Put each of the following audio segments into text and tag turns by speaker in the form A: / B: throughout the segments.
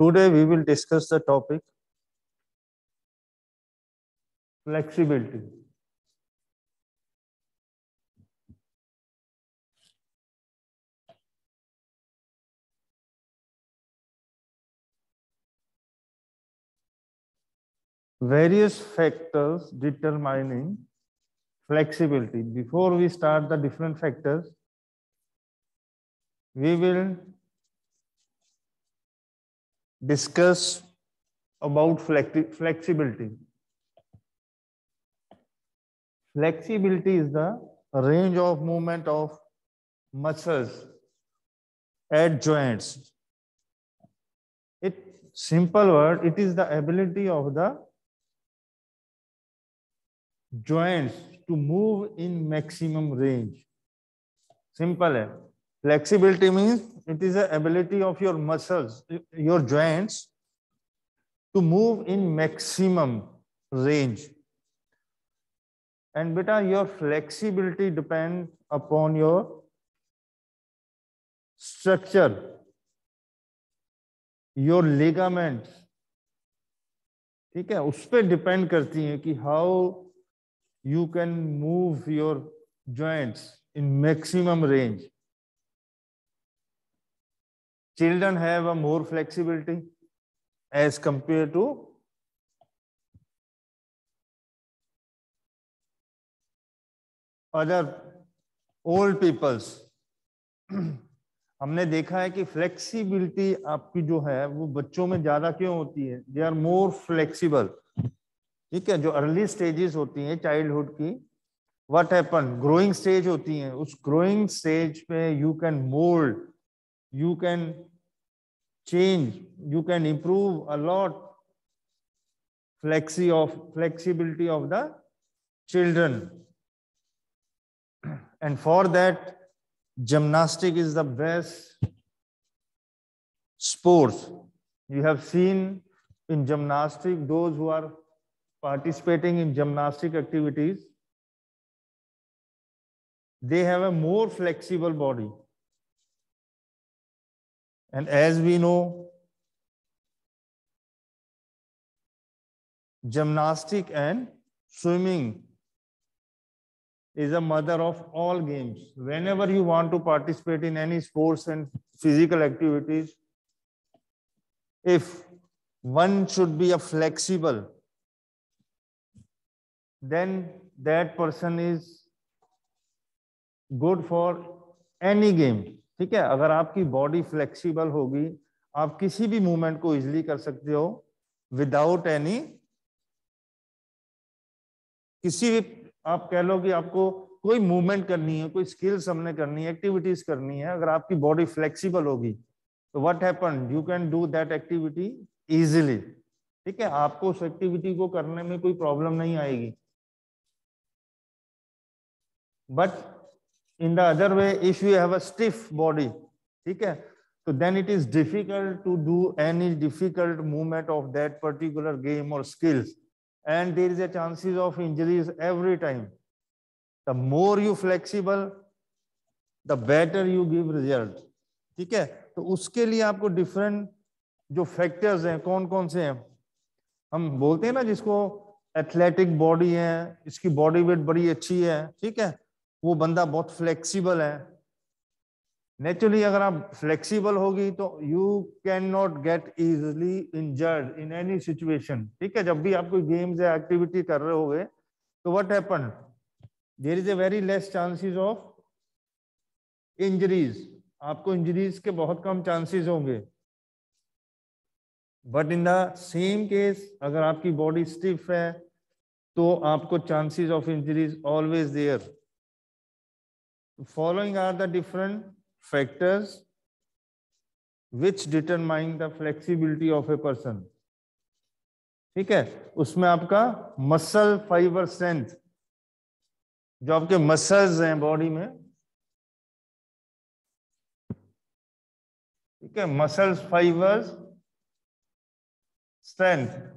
A: Today we will discuss the topic flexibility. Various factors determining flexibility. Before we start the different factors, we will discuss about flexibility. Flexibility is the range of movement of muscles at joints. It simple word, it is the ability of the joints to move in maximum range. Simple hai. Flexibility means it is the ability of your muscles, your joints to move in maximum range. And beta, your flexibility depends upon your structure, your ligaments. ठीक है उस पर depend करती है कि how you can move your joints in maximum range. Children have a more flexibility as compared to other old peoples. हमने देखा है कि फ्लेक्सिबिलिटी आपकी जो है, वो बच्चों में ज़्यादा क्यों होती है? दे आर मोर फ्लेक्सिबल ठीक है, जो अर्ली स्टेजेस होती हैं चाइल्डहुड की व्हाट हैपन ग्रोइंग स्टेज होती हैं। उस ग्रोइंग स्टेज पे you can mould you can change, you can improve a lot flexi of flexibility of the children. And for that, gymnastic is the best sports. You have seen in gymnastic, those who are participating in gymnastic activities, they have a more flexible body. And as we know, gymnastic and swimming is a mother of all games. Whenever you want to participate in any sports and physical activities, if one should be a flexible, then that person is good for any game. ठीक है? अगर आपकी body flexible होगी, आप किसी भी movement को easily कर सकते हो विदाउट एनी किसी भी, आप कह लो कि आपको कोई मूवमेंट करनी है, कोई स्किल्स हमने करनी है एक्टिविटीज़ करनी है, अगर आपकी बॉडी फ्लेक्सिबल होगी तो what happen you can do that activity easily ठीक है? आपको उस एक्टिविटी को करने में कोई प्रॉब्लम नहीं आएगी। But in the other way if you have a stiff body okay so then it is difficult to do any difficult movement of that particular game or skills and there is a chances of injuries every time the more you flexible the better you give result ठीक है तो उसके लिए आपको different जो factors हैं कौन कौन से हैं हम बोलते हैं ना जिसको एथलेटिक बॉडी है इसकी बॉडी वेट बड़ी अच्छी है ठीक है वो बंदा बहुत फ्लेक्सिबल है। नेचुरली अगर आप फ्लेक्सिबल होगी तो you can not get easily injured in any situation ठीक है? जब भी आप कोई गेम्स या एक्टिविटी कर रहे होगे तो what happen there is a very less chances of injuries आपको इंजरीज के बहुत कम चांसेस होंगे। But in the same case अगर आपकी बॉडी स्टिफ है तो आपको chances of injuries always there following are the different factors which determine the flexibility of a person ठीक है उसमें आपका मसल फाइबर स्ट्रेंथ जो आपके मसल्स हैं बॉडी में ठीक है मसल्स फाइबर्स स्ट्रेंथ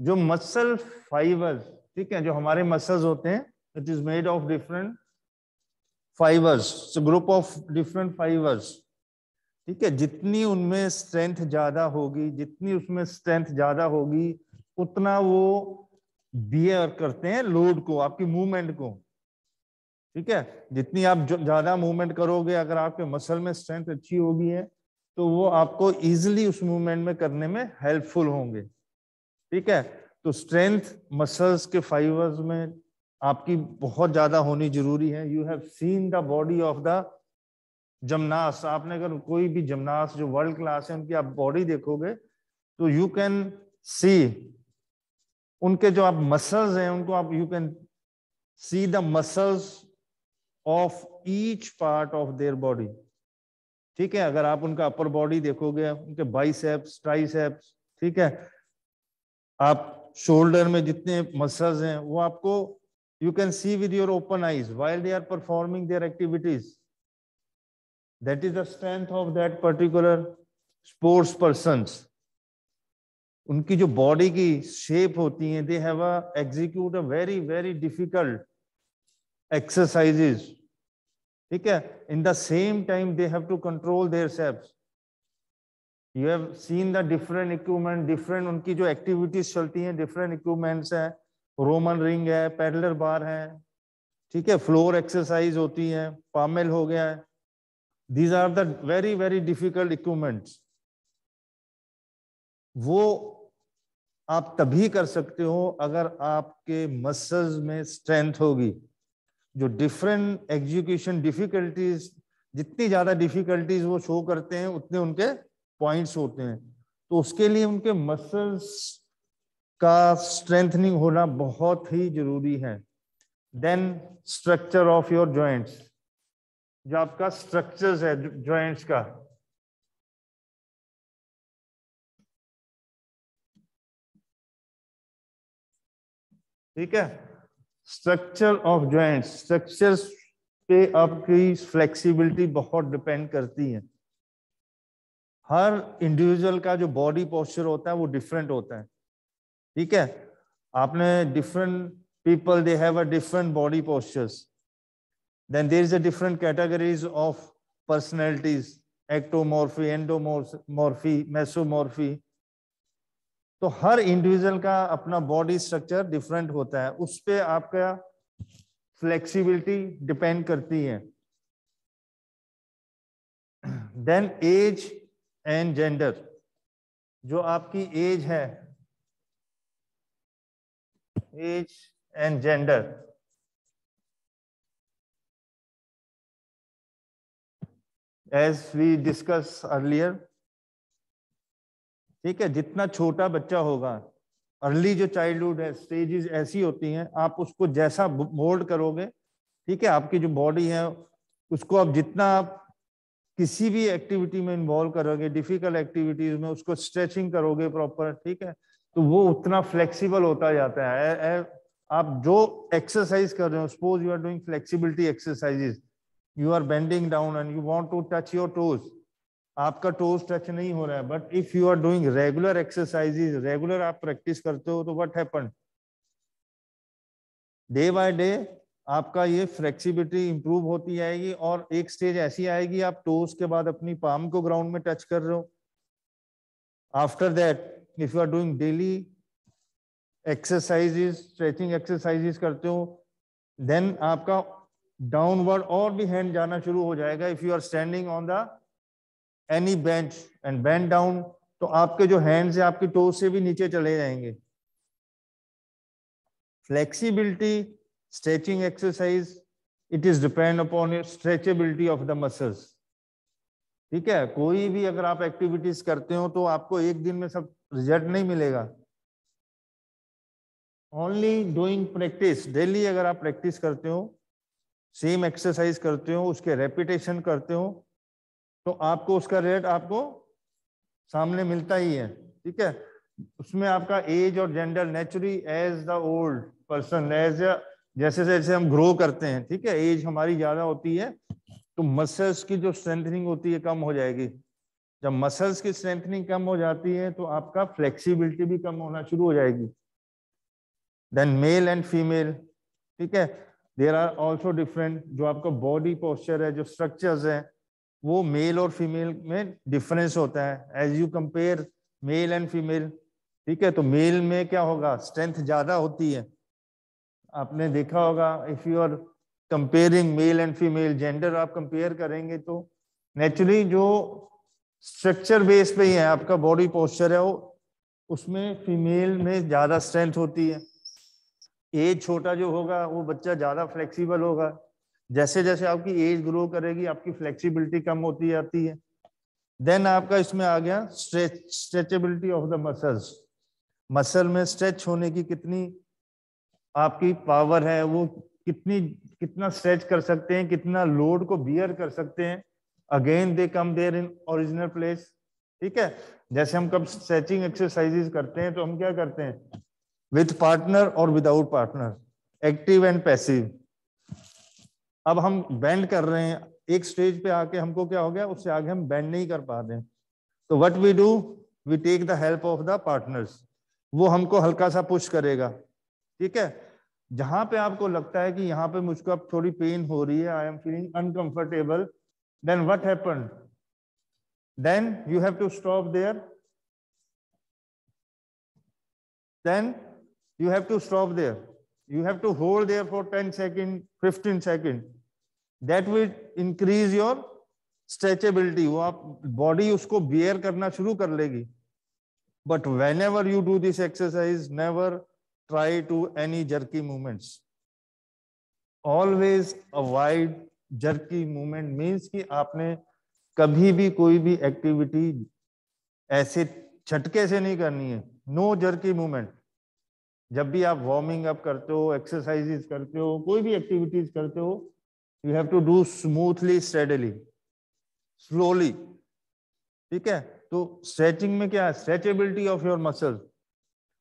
A: जो मसल फाइबर्स ठीक है, जो हमारे मसल्स होते हैं it is made of different fibres group of different fibres ठीक है, जितनी उनमें स्ट्रेंथ ज़्यादा होगी, जितनी उसमें स्ट्रेंथ ज़्यादा होगी, उतना वो बियर करते हैं लोड को, आपकी मूवमेंट को। ठीक है, जितनी आप ज़्यादा मूवमेंट करोगे, अगर आपके मसल में स्ट्रेंथ अच्छी होगी है तो वो आपको इजिली उस मूवमेंट में करने में हेल्पफुल होंगे। ठीक है? तो स्ट्रेंथ मसल्स के फाइबर्स में आपकी बहुत ज़्यादा होनी ज़रूरी है। You have seen the body of the gymnasts आपने अगर कोई भी जमनास जो वर्ल्ड क्लास है, उनकी आप बॉडी देखोगे तो यू कैन सी उनके जो आप मसल्स हैं, उनको आप you can see the muscles of each part of their body ठीक है? अगर आप उनका अपर बॉडी देखोगे, उनके बाइसेप्स ट्राइसेप्स ठीक है? आप शोल्डर में जितने मसल्स हैं, वो आपको you can see with your open eyes while they are performing their activities that is the strength of that particular sports person उनकी जो बॉडी की शेप होती है they have execute a very very difficult exercises ठीक है? In the same time they have to control their self you have seen the different equipment different उनकी जो activities चलती हैं डिफरेंट इक्विपमेंट्स है। रोमन रिंग है पैडलर बार है। ठीक है फ्लोर एक्सरसाइज होती है, पामेल हो गया है। These are the very very difficult equipments वो आप तभी कर सकते हो अगर आपके मसल्स में स्ट्रेंथ होगी। जो डिफरेंट एग्जीक्यूशन डिफिकल्टीज जितनी ज़्यादा डिफिकल्टीज वो शो करते हैं, उतने उनके पॉइंट्स होते हैं तो उसके लिए उनके मसल्स का स्ट्रेंथनिंग होना बहुत ही ज़रूरी है। Then structure of your joints जो आपका स्ट्रक्चर्स है जॉइंट्स का। ठीक है? स्ट्रक्चर ऑफ़ जॉइंट्स स्ट्रक्चर्स पे आपकी फ्लेक्सिबिलिटी बहुत डिपेंड करती है। हर इंडिविजुअल का जो बॉडी पोस्चर होता है, वो डिफरेंट होता है। ठीक है? आपने different people they have a different body postures then there is a different categories of personalities ectomorphy endomorphy mesomorphy तो हर इंडिविजुअल का अपना बॉडी स्ट्रक्चर डिफरेंट होता है। उस पर आपका फ्लेक्सिबिलिटी डिपेंड करती है। देन एज एंड जेंडर जो आपकी एज है age and gender as we discussed earlier ठीक है, जितना छोटा बच्चा होगा अर्ली जो चाइल्डहुड है स्टेजेस ऐसी होती हैं, आप उसको जैसा मोल्ड करोगे, ठीक है, आपकी जो बॉडी है, उसको आप जितना आप किसी भी एक्टिविटी में इन्वॉल्व करोगे डिफ़िकल्ट एक्टिविटीज़ में उसको स्ट्रेचिंग करोगे प्रॉपर ठीक है? तो वो उतना फ्लेक्सिबल होता जाता है। आप जो एक्सरसाइज कर रहे हो suppose you are doing flexibility exercises you are bending down and you want to touch your toes आपका टोज टच नहीं हो रहा है but if you are doing regular exercises regular आप प्रैक्टिस करते हो तो what happen day by day आपका ये फ्लेक्सिबिलिटी इंप्रूव होती जाएगी और एक स्टेज ऐसी आएगी, आप टोस के बाद अपनी पाम को ग्राउंड में टच कर रहे हो। After that if you are doing daily exercises stretching exercises करते हो देन आपका डाउनवर्ड और भी हैंड जाना शुरू हो जाएगा। If you are standing on the any bench and bend down तो आपके जो हैंड्स है, आपकी टोज से भी नीचे चले जाएँगे। Flexibility stretching exercise it is depend upon stretchability of the muscles ठीक है? कोई भी अगर आप एक्टिविटीज़ करते हो तो आपको एक दिन में सब रिज़ल्ट नहीं मिलेगा। ओनली डूइंग प्रैक्टिस डेली अगर आप प्रैक्टिस करते हो सेम एक्सरसाइज करते हो, उसके रेपिटेशन करते हो तो आपको उसका रेट आपको सामने मिलता ही है। ठीक है? उसमें आपका एज और gender naturally as the old person age जैसे जैसे हम ग्रो करते हैं, ठीक है एज हमारी ज़्यादा होती है तो मसल्स की जो स्ट्रेंथनिंग होती है कम हो जाएगी। जब मसल्स की स्ट्रेंथनिंग कम हो जाती है तो आपका फ्लेक्सिबिलिटी भी कम होना शुरू हो जाएगी। देन मेल एंड फीमेल ठीक है देर आर ऑल्सो डिफरेंट जो आपका बॉडी पोस्चर है, जो स्ट्रक्चर्स है, वो मेल और फीमेल में डिफरेंस होता है। As you compare male and female ठीक है तो मेल में क्या होगा स्ट्रेंथ ज़्यादा होती है। आपने देखा होगा if you are comparing male and female gender आप कंपेयर करेंगे तो नेचुरली जो स्ट्रक्चर बेस पे ही है, आपका बॉडी पोस्चर है, वो उसमें फीमेल में ज़्यादा स्ट्रेंथ होती है। एज छोटा जो होगा, वो बच्चा ज़्यादा फ्लेक्सिबल होगा। जैसे जैसे आपकी एज ग्रो करेगी, आपकी फ्लेक्सिबिलिटी कम होती जाती है। देन आपका इसमें आ गया stretch stretchability of the muscles muscle में स्ट्रेच होने की कितनी आपकी पावर है, वो कितनी, कितना स्ट्रेच कर सकते हैं, कितना लोड को बियर कर सकते हैं। Again they come there in original place ठीक है? जैसे हम कब स्ट्रेचिंग एक्सरसाइजेस करते हैं तो हम क्या करते हैं? विथ पार्टनर और without partner active and passive अब हम बेंड कर रहे हैं, एक स्टेज पे आके हमको क्या हो गया? उससे आगे हम बेंड नहीं कर पा रहे तो what we do we take the help of the partners वो हमको हल्का सा पुश करेगा, ठीक है? जहाँ पे आपको लगता है कि यहाँ पे मुझको अब थोड़ी पेन हो रही है I am feeling uncomfortable then what happen then you have to stop there then you have to stop there you have to hold there for ten second 15 second that will increase your stretchability वो आप body उसको bear करना शुरू कर लेगी. But whenever you do this exercise never try to any jerky movements. Always avoid jerky movement means कि आपने कभी भी कोई भी एक्टिविटी ऐसे छटके से नहीं करनी है। नो जर्की मूवमेंट जब भी आप वार्मिंग अप करते हो एक्सरसाइजेस करते हो, कोई भी एक्टिविटीज़ करते हो you have to do smoothly steadily slowly ठीक है? तो स्ट्रेचिंग में क्या है? स्ट्रेचेबिलिटी ऑफ़ योर मसल्स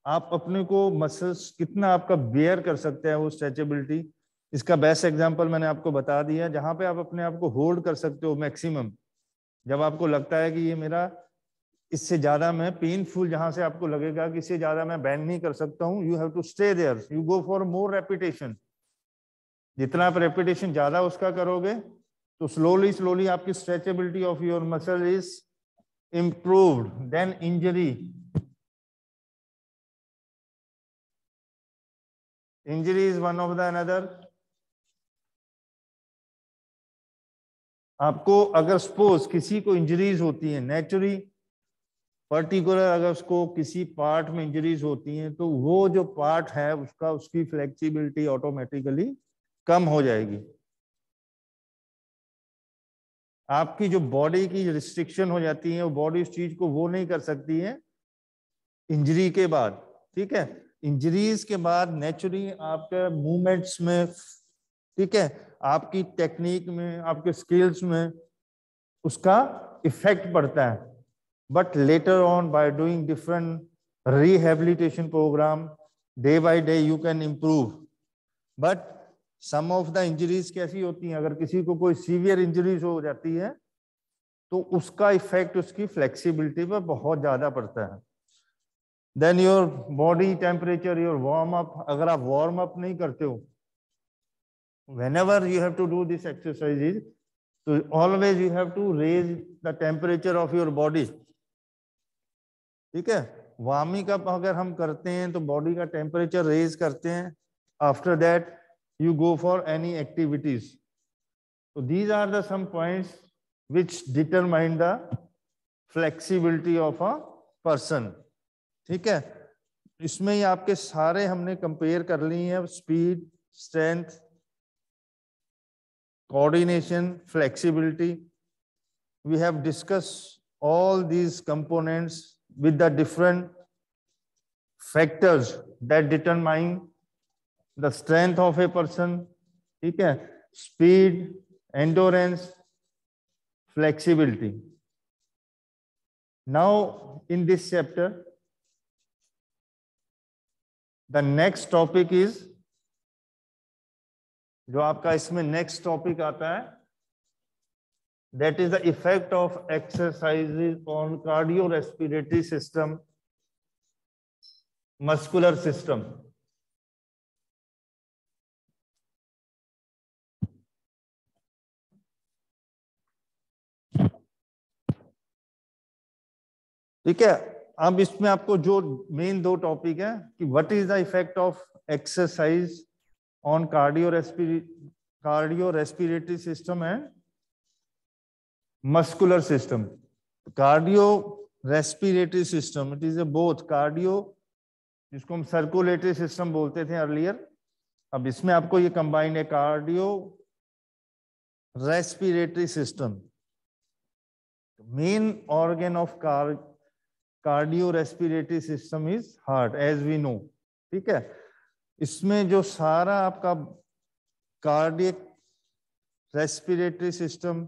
A: आप अपने को मसल्स कितना आपका बेयर कर सकते हैं, वो स्ट्रेचेबिलिटी इसका बेस्ट एग्जांपल मैंने आपको बता दिया जहाँ पे आप अपने आप को होल्ड कर सकते हो मैक्सिमम जब आपको लगता है कि ये मेरा, इससे ज़्यादा मैं पेनफुल जहाँ से आपको लगेगा कि इससे ज़्यादा मैं बैंड नहीं कर सकता हूँ you have to stay there you go for more repetition जितना आप रेपिटेशन ज़्यादा उसका करोगे तो स्लोली स्लोली आपकी stretchability of your muscle is improved then injury injury is one of the another आपको अगर सपोज़ किसी को इंजरीज होती है नेचुरली पर्टिकुलर अगर उसको किसी पार्ट में इंजरीज होती हैं तो वो जो पार्ट है, उसका, उसकी फ्लेक्सिबिलिटी ऑटोमेटिकली कम हो जाएगी। आपकी जो बॉडी की रिस्ट्रिक्शन हो जाती है, वो बॉडी उस चीज़ को वो नहीं कर सकती है इंजरी के बाद, ठीक है? इंजरीज के बाद नेचुरली आपके मूवमेंट्स में, ठीक है, आपकी टेक्निक में, आपके स्किल्स में उसका इफ़ेक्ट पड़ता है। But later on by doing different rehabilitation program, day by day you can improve. But some of the injuries कैसी होती हैं? अगर किसी को कोई सीवियर इंजरीज हो जाती है तो उसका इफ़ेक्ट उसकी फ्लेक्सिबिलिटी पर बहुत ज़्यादा पड़ता है। Then your body temperature your warm up अगर आप वार्म अप नहीं करते हो whenever you have to do this exercise is तो always you have to raise the temperature of your body ठीक है? वार्मिंग अप अगर हम करते हैं तो बॉडी का टेम्परेचर रेज करते हैं. After that you go for any activities तो these are the some points which determine the flexibility of a person ठीक है? इसमें ही आपके सारे हमने कंपेयर कर ली है speed strength coordination flexibility we have discuss all these components with the different factors that determine the strength of a person ठीक है? Speed endurance flexibility now in this chapter the next topic is जो आपका इसमें next topic आता है that is the effect of exercises on cardio respiratory system muscular system ठीक है? अब इसमें आपको जो मेन दो टॉपिक है कि what is the effect of exercise on cardio respire cardio respiratory system and muscular system cardio respiratory system it is a both cardio जिसको हम सर्कुलेटरी सिस्टम बोलते थे अर्लियर अब इसमें आपको ये कंबाइंड है cardio respiratory system main organ of car cardio respiratory system is heart as we know ठीक है? इसमें जो सारा आपका कार्डियक रेस्पिरेटरी सिस्टम,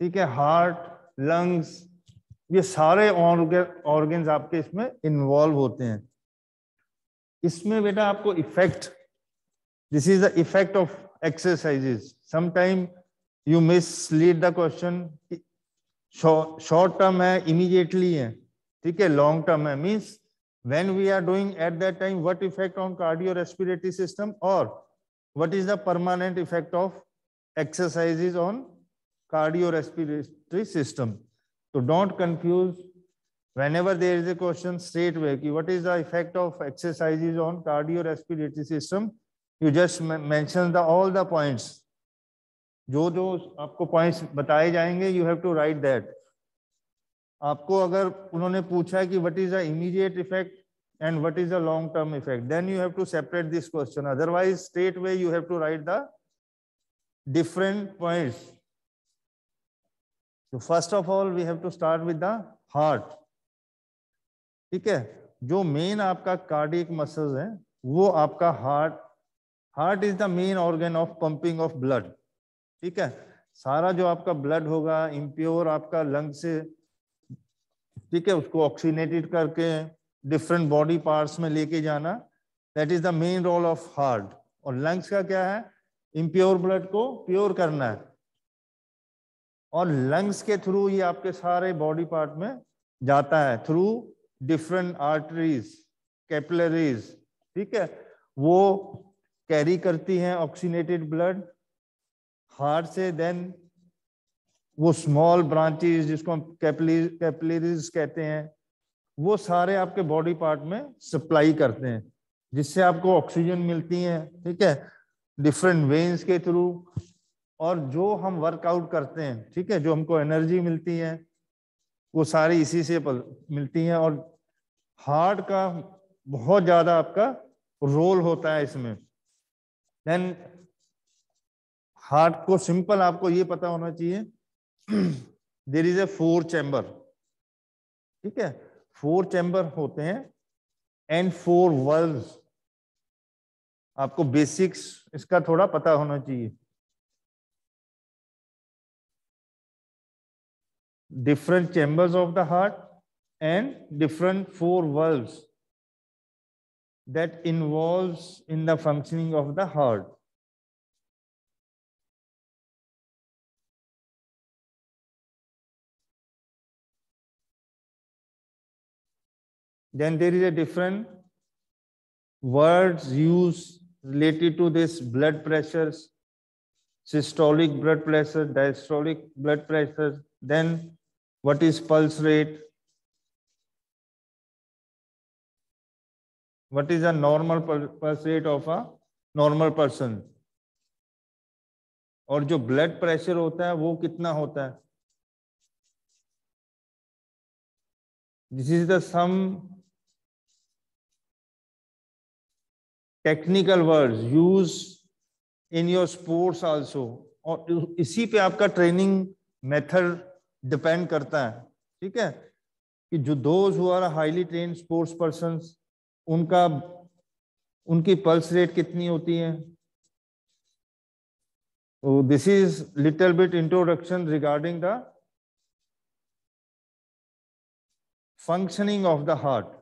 A: ठीक है, हार्ट लंग्स ये सारे ऑर्गन आपके इसमें इन्वॉल्व होते हैं। इसमें बेटा आपको effect this is the effect of exercises sometime you mislead the question short term है इमीडिएटली है। ठीक है लॉन्ग टर्म है। Means when we are doing at that time what effect on cardio respiratory system और what is the permanent effect of exercises on cardio respiratory system तो don't confuse whenever there is a question straight way की what is the effect of exercises on cardio respiratory system you just mention the all the points जो जो आपको points बताए जाएँगे you have to write that आपको अगर उन्होंने पूछा है कि what is the immediate effect and what is the long term effect then you have to separate this question otherwise straight way you have to write the different points so, first of all, we have to start with the heart. ठीक है? जो main आपका cardiac muscles है, वो आपका heart heart is the main organ of pumping of blood ठीक है? सारा जो आपका ब्लड होगा इम्प्योर आपका लंग से ठीक है, उसको ऑक्सीनेटेड करके डिफरेंट बॉडी पार्ट्स में लेके जाना। That is the main role of heart और लंग्स का क्या है? इम्प्योर ब्लड को प्योर करना है। और लंग्स के थ्रू ये आपके सारे बॉडी पार्ट में जाता है। थ्रू डिफरेंट आर्टरीज कैपिलरीज ठीक है? वो कैरी करती हैं ऑक्सीनेटेड ब्लड हार्ट से देन वो स्मॉल ब्रांचेस जिसको हम कैपिलरीज कहते हैं, वो सारे आपके बॉडी पार्ट में सप्लाई करते हैं, जिससे आपको ऑक्सीजन मिलती है, ठीक है? डिफरेंट वेन्स के थ्रू और जो हम वर्कआउट करते हैं, ठीक है? जो हमको एनर्जी मिलती है, वो सारी इसी से मिलती है और हार्ट का बहुत ज़्यादा आपका रोल होता है इसमें। देन हार्ट को सिंपल आपको ये पता होना चाहिए there is a four chamber ठीक है? फोर चैम्बर होते हैं एंड फोर वर्ल्व आपको बेसिक्स इसका थोड़ा पता होना चाहिए। Different chambers of the heart and different four valve that involve in the functioning of the heart Then there is a different words used related to this blood pressures, systolic blood pressure, diastolic blood pressure. Then what is pulse rate? What is a normal pulse rate of a normal person? और जो blood pressure होता है वो कितना होता है this is the some technical words use in your sports also और इसी पे आपका ट्रेनिंग मेथड डिपेंड करता है, ठीक है? कि जो those highly train sports person उनका, उनकी पल्स रेट कितनी होती है? तो this is little bit introduction regarding the functioning of the heart